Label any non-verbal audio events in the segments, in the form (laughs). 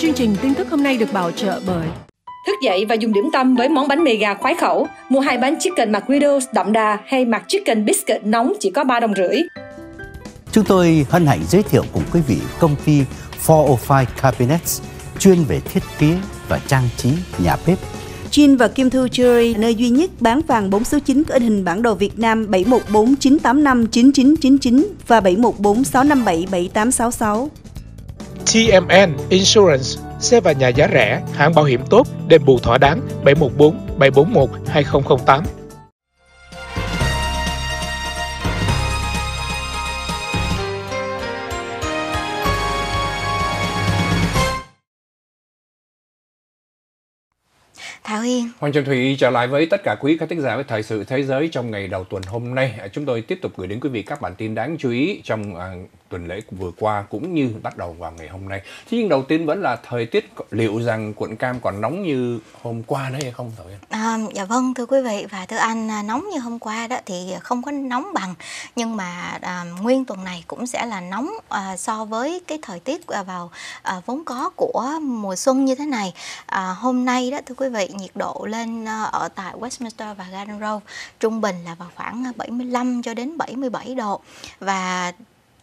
Chương trình tin tức hôm nay được bảo trợ bởi Thức dậy và dùng điểm tâm với món bánh mì gà khoái khẩu. Mua hai bánh chicken McGriddles đậm đà hay mặc chicken biscuit nóng chỉ có 3 đồng rưỡi. Chúng tôi hân hạnh giới thiệu cùng quý vị công ty 405 Cabinets chuyên về thiết kế và trang trí nhà bếp. Chin và Kim Thu Jewelry, nơi duy nhất bán vàng 4 số 9 có in hình bản đồ Việt Nam 714 985 9999 và 714 657 7866. TMN Insurance, xe và nhà giá rẻ, hãng bảo hiểm tốt, đền bù thỏa đáng 714 741 2008. Thảo Hiên. Hoàng Trần Thủy trở lại với tất cả quý khán thính giả với thời sự thế giới trong ngày đầu tuần hôm nay. Chúng tôi tiếp tục gửi đến quý vị các bản tin đáng chú ý trong à, tuần lễ vừa qua cũng như bắt đầu vào ngày hôm nay. Thế nhưng đầu tiên vẫn là thời tiết liệu rằng quận Cam còn nóng như hôm qua đấy hay không Thảo Hiên? À, dạ vâng thưa quý vị và thưa anh à, nóng như hôm qua đó thì không có nóng bằng nhưng mà à, nguyên tuần này cũng sẽ là nóng à, so với cái thời tiết à, vào à, vốn có của mùa xuân như thế này. À, hôm nay đó thưa quý vị nhiệt độ lên ờ, ở tại Westminster và Garden Road trung bình là vào khoảng ờ, 75 cho đến 77 độ. Và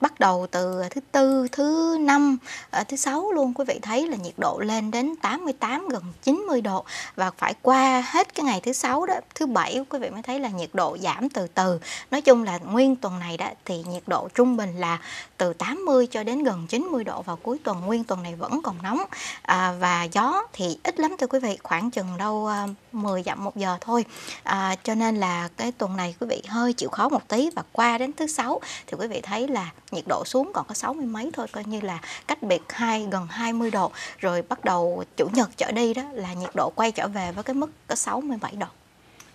bắt đầu từ à, thứ tư, thứ năm, à, thứ sáu luôn. Quý vị thấy là nhiệt độ lên đến 88 gần 90 độ. Và phải qua hết cái ngày thứ sáu đó, thứ bảy quý vị mới thấy là nhiệt độ giảm từ từ. Nói chung là nguyên tuần này đó thì nhiệt độ trung bình là từ 80 cho đến gần 90 độ. Vào cuối tuần, nguyên tuần này vẫn còn nóng. À, và gió thì ít lắm thưa quý vị, khoảng chừng đâu à, 10 dặm một giờ thôi. À, cho nên là cái tuần này quý vị hơi chịu khó một tí. Và qua đến thứ sáu thì quý vị thấy là nhiệt độ xuống còn có sáu mươi mấy thôi, coi như là cách biệt hai, gần 20 độ rồi bắt đầu chủ nhật trở đi đó là nhiệt độ quay trở về với cái mức có 67 độ.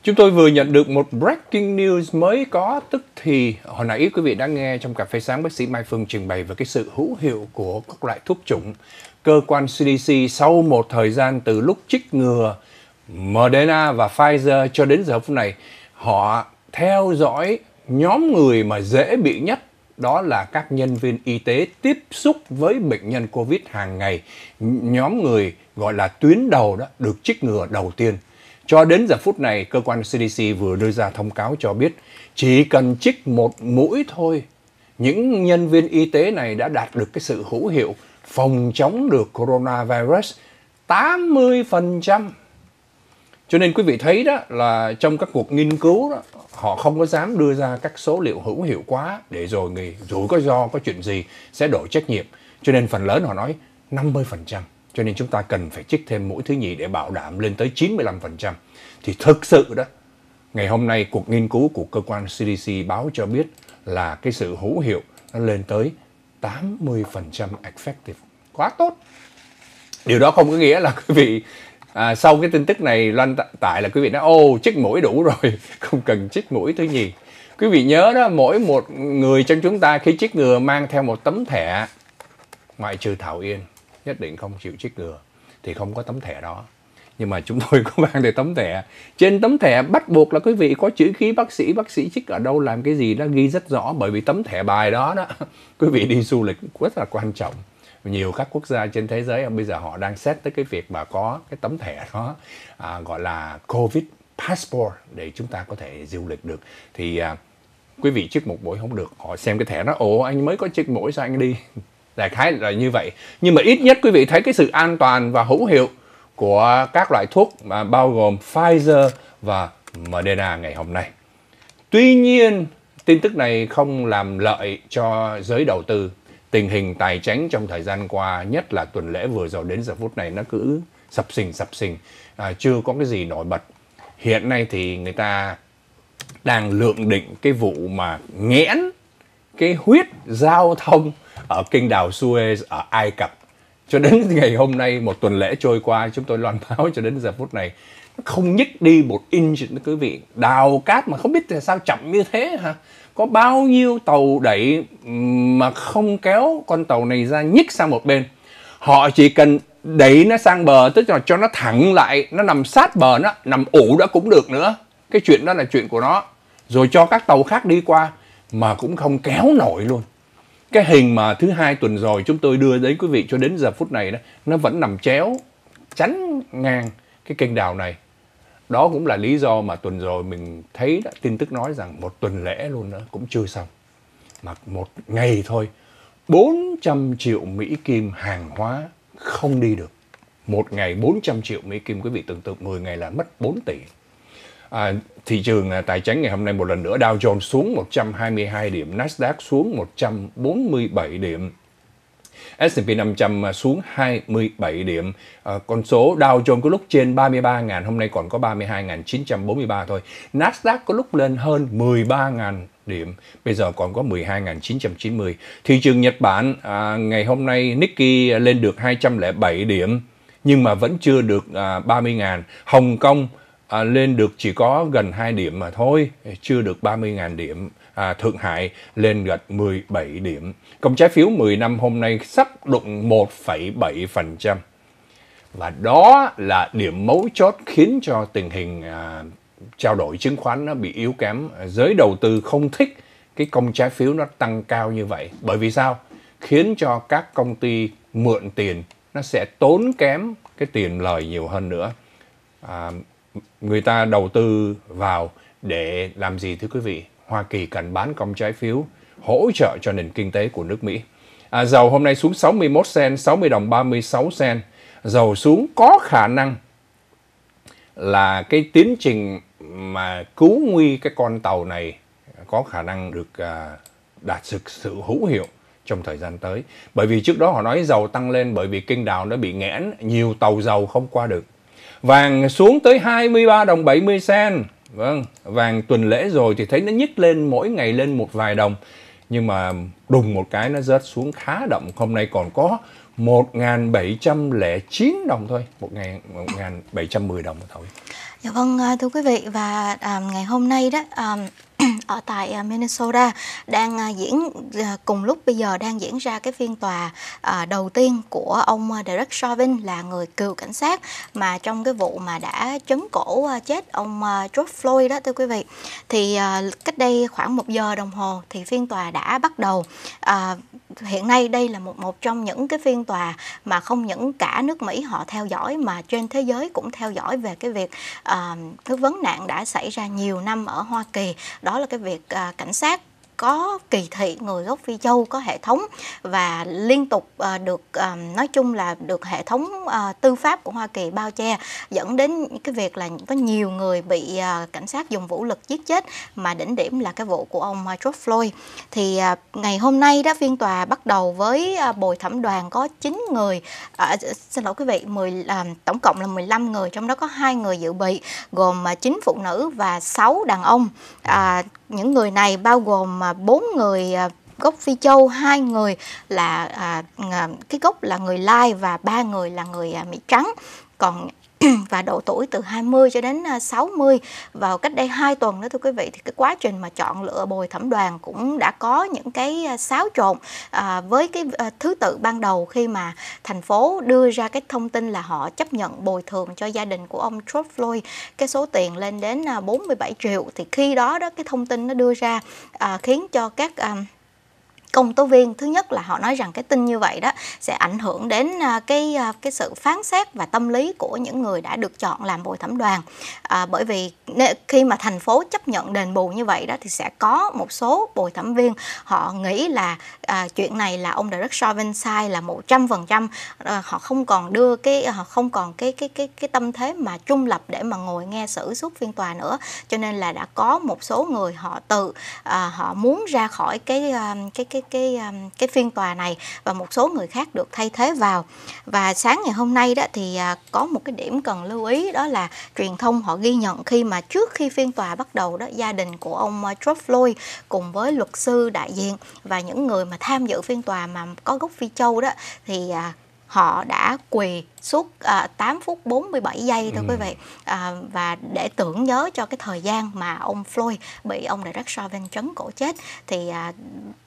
Chúng tôi vừa nhận được một breaking news mới có, tức thì hồi nãy quý vị đã nghe trong cà phê sáng bác sĩ Mai Phương trình bày về cái sự hữu hiệu của các loại thuốc chủng. Cơ quan CDC sau một thời gian từ lúc trích ngừa Moderna và Pfizer cho đến giờ phút này, họ theo dõi nhóm người mà dễ bị nhất đó là các nhân viên y tế tiếp xúc với bệnh nhân Covid hàng ngày. Nhóm người gọi là tuyến đầu đó được trích ngừa đầu tiên. Cho đến giờ phút này, cơ quan CDC vừa đưa ra thông cáo cho biết chỉ cần trích một mũi thôi, những nhân viên y tế này đã đạt được cái sự hữu hiệu phòng chống được coronavirus 80%. Cho nên quý vị thấy đó là trong các cuộc nghiên cứu đó, họ không có dám đưa ra các số liệu hữu hiệu quá để rồi người dù có do có chuyện gì sẽ đổ trách nhiệm. Cho nên phần lớn họ nói 50%. Cho nên chúng ta cần phải trích thêm mũi thứ nhì để bảo đảm lên tới 95%. Thì thực sự đó, ngày hôm nay cuộc nghiên cứu của cơ quan CDC báo cho biết là cái sự hữu hiệu nó lên tới 80% effective. Quá tốt. Điều đó không có nghĩa là quý vị à, sau cái tin tức này loan tải là quý vị nói ô chích mũi đủ rồi (laughs) không cần chích mũi thứ gì quý vị nhớ đó mỗi một người trong chúng ta khi chích ngừa mang theo một tấm thẻ ngoại trừ thảo yên nhất định không chịu chích ngừa thì không có tấm thẻ đó. Nhưng mà chúng (laughs) tôi có mang theo tấm thẻ. Trên tấm thẻ bắt buộc là quý vị có chữ ký bác sĩ bác sĩ chích ở đâu làm cái gì đó ghi rất rõ bởi vì tấm thẻ bài đó đó (laughs) quý vị đi du lịch rất là quan trọng nhiều các quốc gia trên thế giới bây giờ họ đang xét tới cái việc mà có cái tấm thẻ đó à, gọi là covid passport để chúng ta có thể du lịch được. Thì à, quý vị trước một mũi không được họ xem cái thẻ nó ồ anh mới có chiếc mũi sao anh đi? Đại khái là như vậy. Nhưng mà ít nhất quý vị thấy cái sự an toàn và hữu hiệu của các loại thuốc mà bao gồm Pfizer và Moderna ngày hôm nay. Tuy nhiên tin tức này không làm lợi cho giới đầu tư tình hình tài chính trong thời gian qua nhất là tuần lễ vừa rồi đến giờ phút này nó cứ sập sình sập sình. À, chưa có cái gì nổi bật. Hiện nay thì người ta đang lượng định cái vụ mà nghẽn cái huyết giao thông ở kinh đào Suez ở Ai Cập. Cho đến (laughs) ngày hôm nay một tuần lễ trôi qua chúng tôi loan báo cho đến giờ phút này nó không nhích đi một inch. Nữa quý vị đào cát mà không biết tại sao chậm như thế hả? Có bao nhiêu tàu đẩy mà không kéo con tàu này ra nhích sang một bên? Họ chỉ cần đẩy nó sang bờ, tức là cho nó thẳng lại, nó nằm sát bờ nó, nằm ủ đó cũng được nữa. Cái chuyện đó là chuyện của nó. Rồi cho các tàu khác đi qua, mà cũng không kéo nổi luôn. Cái hình mà thứ hai tuần rồi chúng tôi đưa đến quý vị cho đến giờ phút này đó, nó vẫn nằm chéo, chắn ngang cái kênh đào này đó cũng là lý do mà tuần rồi mình thấy đã tin tức nói rằng một tuần lễ luôn đó cũng chưa xong. Mà một ngày thôi 400 triệu Mỹ Kim hàng hóa không đi được. Một ngày 400 triệu Mỹ Kim quý vị tưởng tượng 10 ngày là mất 4 tỷ. À, thị trường à, tài chính ngày hôm nay một lần nữa Dow Jones xuống 122 điểm Nasdaq xuống 147 điểm. S&P 500 à, xuống 27 điểm. À, con số Dow Jones có lúc trên 33.000, hôm nay còn có 32.943 thôi. Nasdaq có lúc lên hơn 13.000 điểm, bây giờ còn có 12.990. Thị trường Nhật Bản à, ngày hôm nay Nikkei lên được 207 điểm, nhưng mà vẫn chưa được à, 30.000. Hồng Kông à, lên được chỉ có gần 2 điểm mà thôi, chưa được 30.000 điểm. À, Thượng Hải lên gạch 17 điểm. Công trái phiếu 10 năm hôm nay sắp đụng 1,7%. Và đó là điểm mấu chốt khiến cho tình hình à, trao đổi chứng khoán nó bị yếu kém. Giới đầu tư không thích cái công trái phiếu nó tăng cao như vậy. Bởi vì sao? Khiến cho các công ty mượn tiền nó sẽ tốn kém cái tiền lời nhiều hơn nữa. À, người ta đầu tư vào để làm gì thưa quý vị? Hoa Kỳ cần bán công trái phiếu hỗ trợ cho nền kinh tế của nước Mỹ. À, dầu hôm nay xuống 61 sen, 60 đồng 36 sen. Dầu xuống có khả năng là cái tiến trình mà cứu nguy cái con tàu này có khả năng được à, đạt sự, sự hữu hiệu trong thời gian tới. Bởi vì trước đó họ nói dầu tăng lên bởi vì kinh đào nó bị nghẽn, nhiều tàu dầu không qua được. Vàng xuống tới 23 đồng 70 sen. Vâng, vàng tuần lễ rồi thì thấy nó nhích lên mỗi ngày lên một vài đồng. Nhưng mà đùng một cái nó rớt xuống khá đậm. Hôm nay còn có 1.709 đồng thôi. 1.710 đồng thôi. Dạ vâng, à, thưa quý vị và à, ngày hôm nay đó à, (coughs) ở tại à, Minnesota đang à, diễn à, cùng lúc bây giờ đang diễn ra cái phiên tòa đầu tiên của ông Derek Chauvin là người cựu cảnh sát mà trong cái vụ mà đã chấn cổ chết ông George Floyd đó, thưa quý vị. Thì cách đây khoảng một giờ đồng hồ thì phiên tòa đã bắt đầu hiện nay đây là một một trong những cái phiên tòa mà không những cả nước Mỹ họ theo dõi mà trên thế giới cũng theo dõi về cái việc uh, cái vấn nạn đã xảy ra nhiều năm ở Hoa Kỳ. Đó là cái việc uh, cảnh sát có kỳ thị người gốc Phi Châu có hệ thống và liên tục uh, được uh, nói chung là được hệ thống uh, tư pháp của Hoa Kỳ bao che dẫn đến cái việc là có nhiều người bị uh, cảnh sát dùng vũ lực giết chết. Mà đỉnh điểm là cái vụ của ông George Floyd. Thì uh, ngày hôm nay đó phiên tòa bắt đầu với uh, bồi thẩm đoàn có 9 người uh, xin lỗi quý vị 10 uh, tổng cộng là 15 người trong đó có hai người dự bị gồm uh, 9 phụ nữ và 6 đàn ông. Uh, những người này bao gồm mà bốn người à, gốc Phi Châu, hai người là à, cái gốc là người Lai và ba người là người à, Mỹ trắng. Còn (clears throat) và độ tuổi từ 20 cho đến à, 60 vào cách đây 2 tuần đó thưa quý vị thì cái quá trình mà chọn lựa bồi thẩm đoàn cũng đã có những cái à, xáo trộn à, với cái à, thứ tự ban đầu khi mà thành phố đưa ra cái thông tin là họ chấp nhận bồi thường cho gia đình của ông George Floyd cái số tiền lên đến à, 47 triệu. Thì khi đó đó cái thông tin nó đưa ra à, khiến cho các công tố viên. Thứ nhất là họ nói rằng cái tin như vậy đó sẽ ảnh hưởng đến à, cái à, cái sự phán xét và tâm lý của những người đã được chọn làm bồi thẩm đoàn. À, bởi vì khi mà thành phố chấp nhận đền bù như vậy đó thì sẽ có một số bồi thẩm viên họ nghĩ là à, chuyện này là ông Derek Chauvin sai là một trăm phần trăm ờ, họ không còn đưa cái họ không còn cái cái cái cái tâm thế mà trung lập để mà ngồi nghe xử suốt phiên tòa nữa. Cho nên là đã có một số người họ tự à, họ muốn ra khỏi cái à, cái cái cái um, cái phiên tòa này và một số người khác được thay thế vào. Và sáng ngày hôm nay đó thì à, có một cái điểm cần lưu ý, đó là truyền thông họ ghi nhận khi mà trước khi phiên tòa bắt đầu đó, gia đình của ông à, George Floyd cùng với luật sư đại diện và những người mà tham dự phiên tòa mà có gốc Phi Châu đó thì à, họ đã quỳ suốt à, 8 phút 47 giây thôi ừ. quý vị à, và để tưởng nhớ cho cái thời gian mà ông Floyd bị ông Derek Chauvin chấn cổ chết thì à,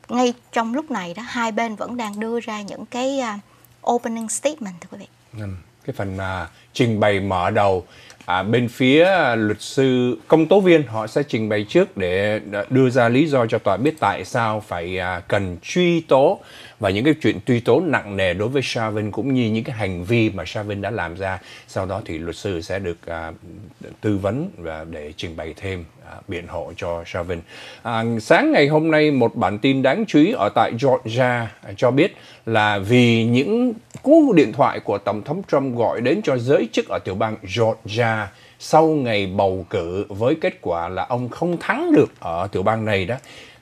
ngay trong lúc này đó hai bên vẫn đang đưa ra những cái uh, opening statement thưa quý vị. Ừ, cái phần uh, trình bày mở đầu à, bên phía à, luật sư công tố viên họ sẽ trình bày trước để à, đưa ra lý do cho tòa biết tại sao phải à, cần truy tố và những cái chuyện truy tố nặng nề đối với Shavin cũng như những cái hành vi mà Shavin đã làm ra. Sau đó thì luật sư sẽ được à, tư vấn và để trình bày thêm à, biện hộ cho Shavin. À, sáng ngày hôm nay một bản tin đáng chú ý ở tại Georgia à, cho biết là vì những cú điện thoại của Tổng thống Trump gọi đến cho giới chức ở tiểu bang Georgia sau ngày bầu cử với kết quả là ông không thắng được ở tiểu bang này đó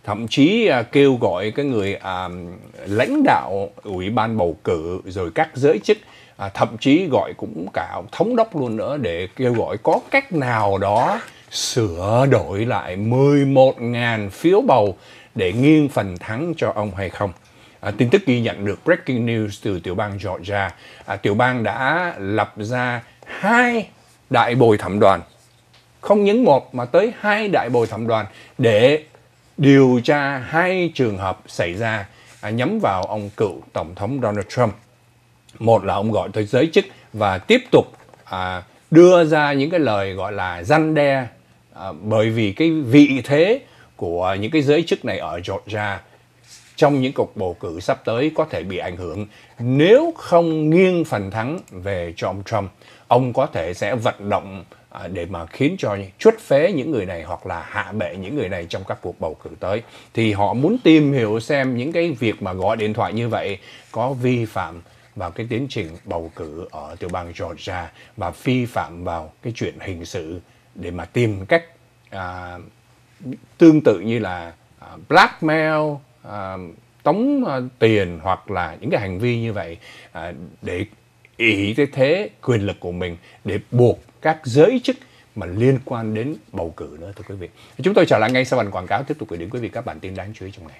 thậm chí à, kêu gọi cái người à, lãnh đạo ủy ban bầu cử rồi các giới chức à, thậm chí gọi cũng cả thống đốc luôn nữa để kêu gọi có cách nào đó sửa đổi lại 11.000 phiếu bầu để nghiêng phần thắng cho ông hay không. À, tin tức ghi nhận được breaking news từ tiểu bang Georgia. À, tiểu bang đã lập ra hai đại bồi thẩm đoàn không những một mà tới hai đại bồi thẩm đoàn để điều tra hai trường hợp xảy ra à, nhắm vào ông cựu tổng thống Donald Trump. Một là ông gọi tới giới chức và tiếp tục à, đưa ra những cái lời gọi là răn đe à, bởi vì cái vị thế của những cái giới chức này ở Georgia trong những cuộc bầu cử sắp tới có thể bị ảnh hưởng nếu không nghiêng phần thắng về cho ông Trump. Ông có thể sẽ vận động à, để mà khiến cho chuất phế những người này hoặc là hạ bệ những người này trong các cuộc bầu cử tới thì họ muốn tìm hiểu xem những cái việc mà gọi điện thoại như vậy có vi phạm vào cái tiến trình bầu cử ở tiểu bang Georgia và vi phạm vào cái chuyện hình sự để mà tìm cách à, tương tự như là à, blackmail à, tống à, tiền hoặc là những cái hành vi như vậy à, để ý cái thế quyền lực của mình để buộc các giới chức mà liên quan đến bầu cử nữa thưa quý vị. Chúng tôi trở lại ngay sau phần quảng cáo tiếp tục gửi đến quý vị các bản tin đáng chú ý trong ngày.